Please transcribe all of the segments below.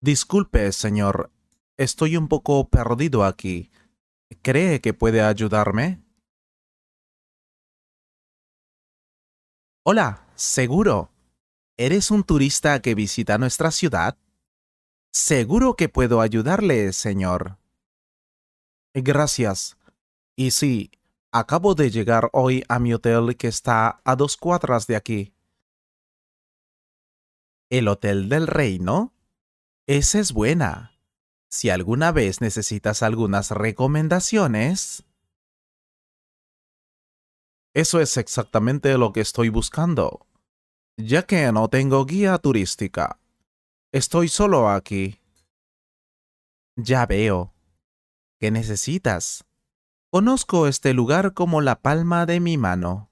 Disculpe, señor. Estoy un poco perdido aquí. ¿Cree que puede ayudarme? Hola, seguro. ¿Eres un turista que visita nuestra ciudad? Seguro que puedo ayudarle, señor. Gracias. Y sí, acabo de llegar hoy a mi hotel que está a dos cuadras de aquí. ¿El Hotel del Reino? Esa es buena. Si alguna vez necesitas algunas recomendaciones... Eso es exactamente lo que estoy buscando, ya que no tengo guía turística. Estoy solo aquí. Ya veo. ¿Qué necesitas? Conozco este lugar como la palma de mi mano.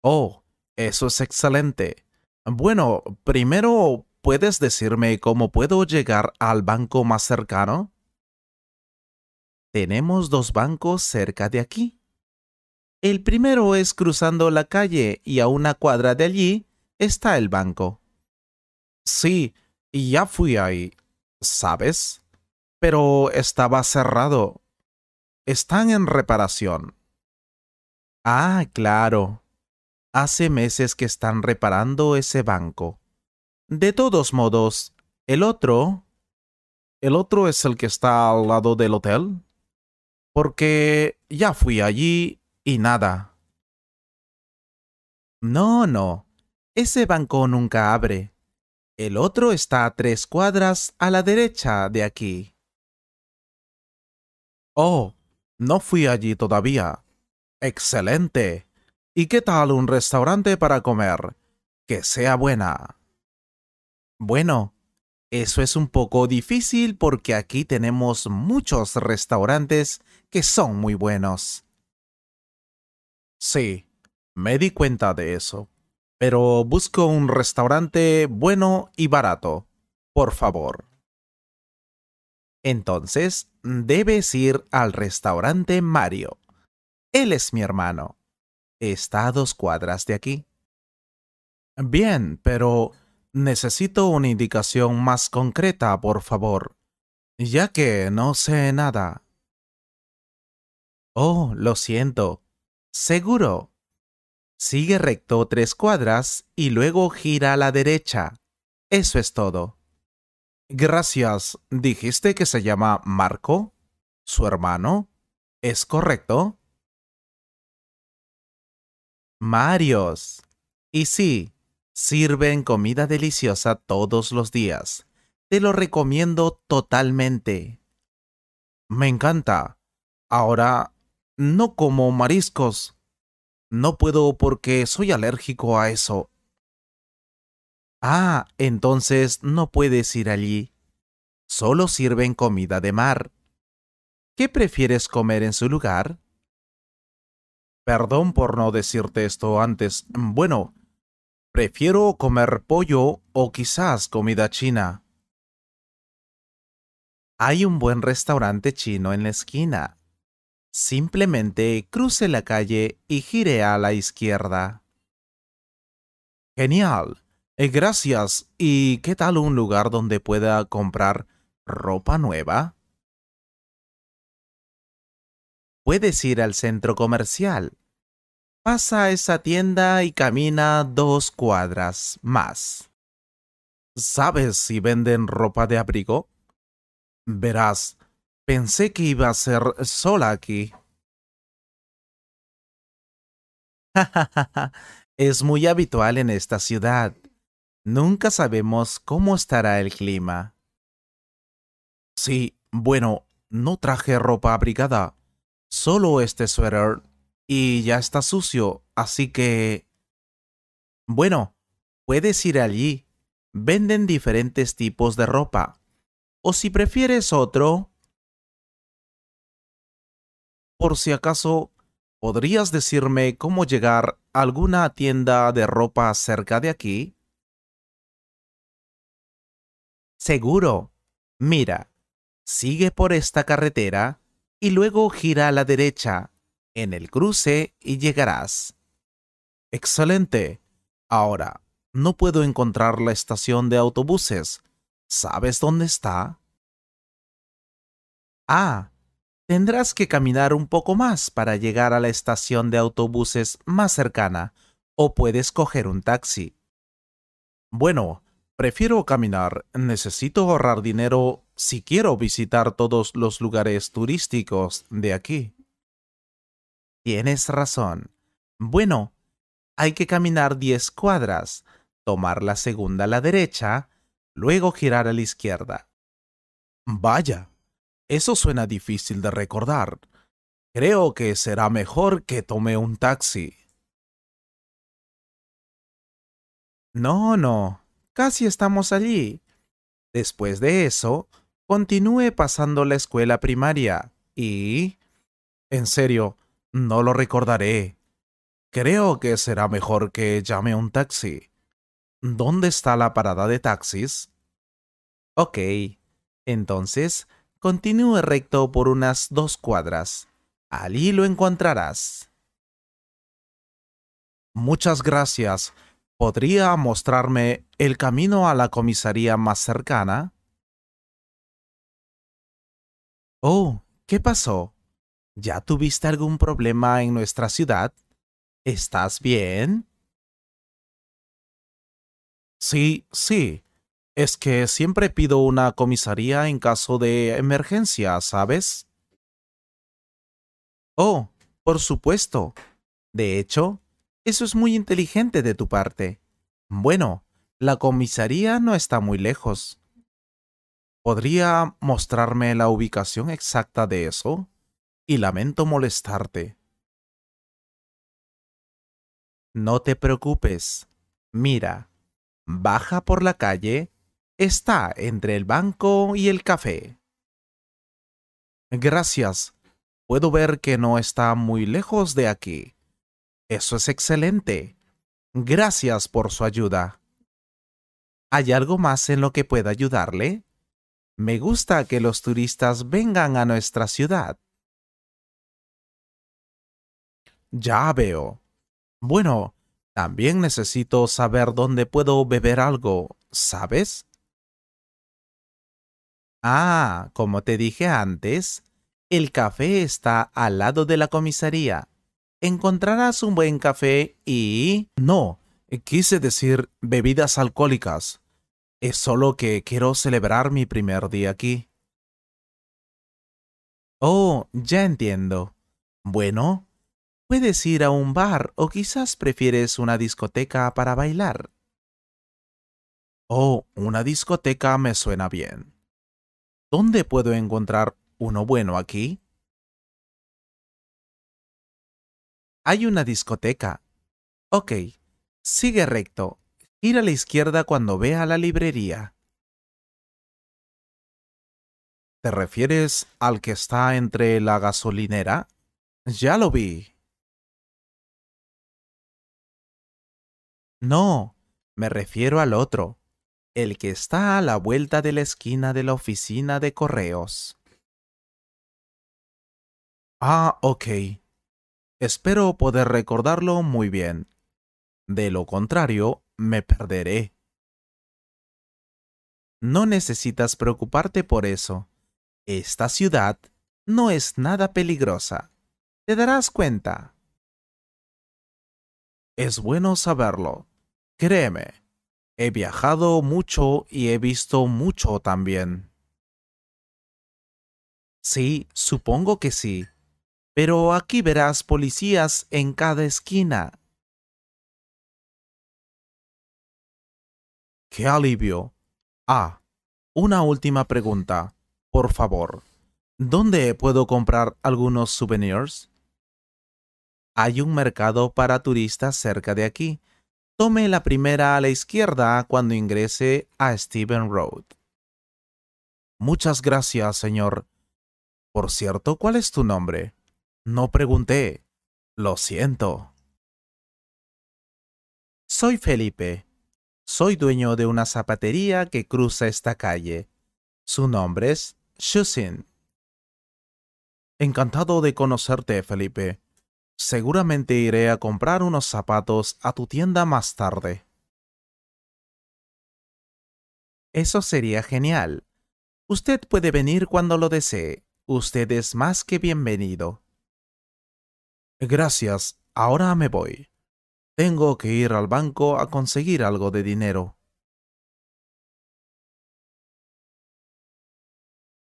Oh, eso es excelente. Bueno, primero, ¿puedes decirme cómo puedo llegar al banco más cercano? Tenemos dos bancos cerca de aquí. El primero es cruzando la calle y a una cuadra de allí está el banco. Sí, ya fui ahí, ¿sabes? Pero estaba cerrado. Están en reparación. Ah, claro. Hace meses que están reparando ese banco. De todos modos, el otro... ¿El otro es el que está al lado del hotel? porque ya fui allí y nada. No, no, ese banco nunca abre. El otro está a tres cuadras a la derecha de aquí. Oh, no fui allí todavía. Excelente. ¿Y qué tal un restaurante para comer? Que sea buena. Bueno, eso es un poco difícil porque aquí tenemos muchos restaurantes que son muy buenos. Sí, me di cuenta de eso. Pero busco un restaurante bueno y barato, por favor. Entonces, debes ir al restaurante Mario. Él es mi hermano. Está a dos cuadras de aquí. Bien, pero Necesito una indicación más concreta, por favor, ya que no sé nada. Oh, lo siento. Seguro. Sigue recto tres cuadras y luego gira a la derecha. Eso es todo. Gracias. ¿Dijiste que se llama Marco? ¿Su hermano? ¿Es correcto? Marios. Y sí, Sirven comida deliciosa todos los días. Te lo recomiendo totalmente. Me encanta. Ahora, no como mariscos. No puedo porque soy alérgico a eso. Ah, entonces no puedes ir allí. Solo sirven comida de mar. ¿Qué prefieres comer en su lugar? Perdón por no decirte esto antes. Bueno, Prefiero comer pollo o quizás comida china. Hay un buen restaurante chino en la esquina. Simplemente cruce la calle y gire a la izquierda. Genial. Eh, gracias. ¿Y qué tal un lugar donde pueda comprar ropa nueva? Puedes ir al centro comercial Pasa esa tienda y camina dos cuadras más. ¿Sabes si venden ropa de abrigo? Verás, pensé que iba a ser sola aquí. es muy habitual en esta ciudad. Nunca sabemos cómo estará el clima. Sí, bueno, no traje ropa abrigada. Solo este suéter y ya está sucio, así que... Bueno, puedes ir allí. Venden diferentes tipos de ropa. O si prefieres otro... Por si acaso, ¿podrías decirme cómo llegar a alguna tienda de ropa cerca de aquí? Seguro. Mira, sigue por esta carretera y luego gira a la derecha en el cruce y llegarás. Excelente. Ahora, no puedo encontrar la estación de autobuses. ¿Sabes dónde está? Ah, tendrás que caminar un poco más para llegar a la estación de autobuses más cercana, o puedes coger un taxi. Bueno, prefiero caminar. Necesito ahorrar dinero si quiero visitar todos los lugares turísticos de aquí. Tienes razón. Bueno, hay que caminar 10 cuadras, tomar la segunda a la derecha, luego girar a la izquierda. Vaya, eso suena difícil de recordar. Creo que será mejor que tome un taxi. No, no, casi estamos allí. Después de eso, continúe pasando la escuela primaria y... En serio, no lo recordaré. Creo que será mejor que llame un taxi. ¿Dónde está la parada de taxis? Ok, entonces continúe recto por unas dos cuadras. Allí lo encontrarás. Muchas gracias. ¿Podría mostrarme el camino a la comisaría más cercana? Oh, ¿qué pasó? ¿Ya tuviste algún problema en nuestra ciudad? ¿Estás bien? Sí, sí. Es que siempre pido una comisaría en caso de emergencia, ¿sabes? Oh, por supuesto. De hecho, eso es muy inteligente de tu parte. Bueno, la comisaría no está muy lejos. ¿Podría mostrarme la ubicación exacta de eso? Y lamento molestarte. No te preocupes. Mira, baja por la calle. Está entre el banco y el café. Gracias. Puedo ver que no está muy lejos de aquí. Eso es excelente. Gracias por su ayuda. ¿Hay algo más en lo que pueda ayudarle? Me gusta que los turistas vengan a nuestra ciudad. Ya veo. Bueno, también necesito saber dónde puedo beber algo, ¿sabes? Ah, como te dije antes, el café está al lado de la comisaría. Encontrarás un buen café y... No, quise decir bebidas alcohólicas. Es solo que quiero celebrar mi primer día aquí. Oh, ya entiendo. Bueno, Puedes ir a un bar o quizás prefieres una discoteca para bailar. Oh, una discoteca me suena bien. ¿Dónde puedo encontrar uno bueno aquí? Hay una discoteca. Ok, sigue recto. Ir a la izquierda cuando vea la librería. ¿Te refieres al que está entre la gasolinera? Ya lo vi. No, me refiero al otro, el que está a la vuelta de la esquina de la oficina de correos. Ah, ok. Espero poder recordarlo muy bien. De lo contrario, me perderé. No necesitas preocuparte por eso. Esta ciudad no es nada peligrosa. Te darás cuenta. Es bueno saberlo. Créeme, he viajado mucho y he visto mucho también. Sí, supongo que sí. Pero aquí verás policías en cada esquina. ¡Qué alivio! Ah, una última pregunta, por favor. ¿Dónde puedo comprar algunos souvenirs? Hay un mercado para turistas cerca de aquí. Tome la primera a la izquierda cuando ingrese a Steven Road. Muchas gracias, señor. Por cierto, ¿cuál es tu nombre? No pregunté. Lo siento. Soy Felipe. Soy dueño de una zapatería que cruza esta calle. Su nombre es Shusin. Encantado de conocerte, Felipe. Seguramente iré a comprar unos zapatos a tu tienda más tarde. Eso sería genial. Usted puede venir cuando lo desee. Usted es más que bienvenido. Gracias. Ahora me voy. Tengo que ir al banco a conseguir algo de dinero.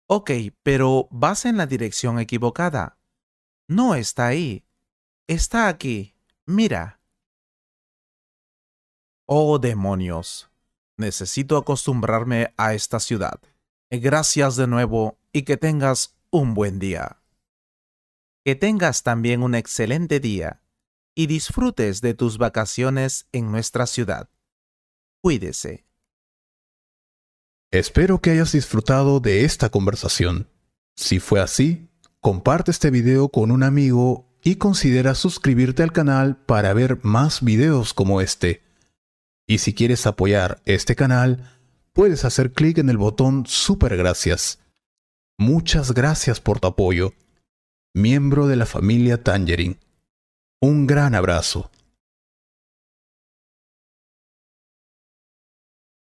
Ok, pero vas en la dirección equivocada. No está ahí. Está aquí. Mira. Oh, demonios. Necesito acostumbrarme a esta ciudad. Gracias de nuevo y que tengas un buen día. Que tengas también un excelente día y disfrutes de tus vacaciones en nuestra ciudad. Cuídese. Espero que hayas disfrutado de esta conversación. Si fue así, comparte este video con un amigo y considera suscribirte al canal para ver más videos como este. Y si quieres apoyar este canal, puedes hacer clic en el botón Super Gracias. Muchas gracias por tu apoyo. Miembro de la familia Tangerine. Un gran abrazo.